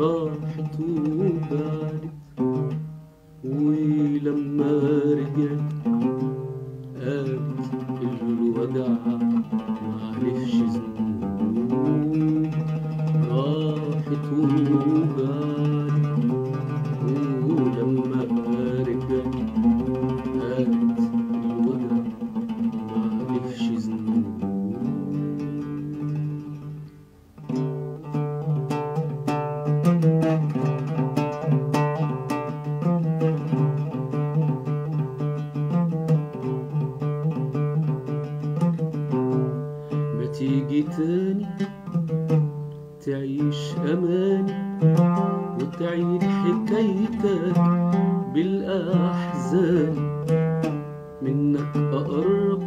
راحت وبعدت ولما رجعت قالت الوجع معرفش ذنوب تاني تعيش أماني وتعيد حكايتك بالأحزان. منك أقرب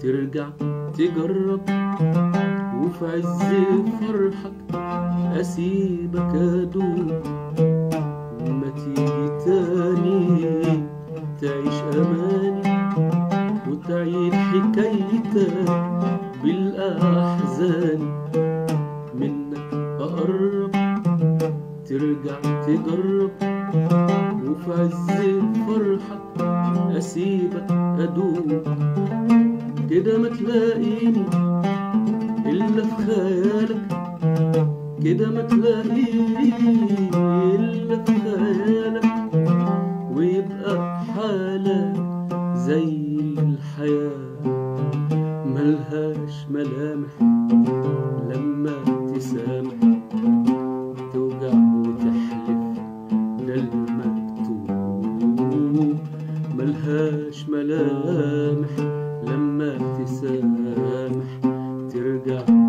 ترجع تجرب وفي عز فرحك أسيبك أدوب وما تيجي تاني تجرب وفي عز فرحك أسيبك أدوب كده ما تلاقيني إلا في خيالك. كده ما تلاقيني إلا في خيالك. ملهاش ملامح لما تسامح ترجع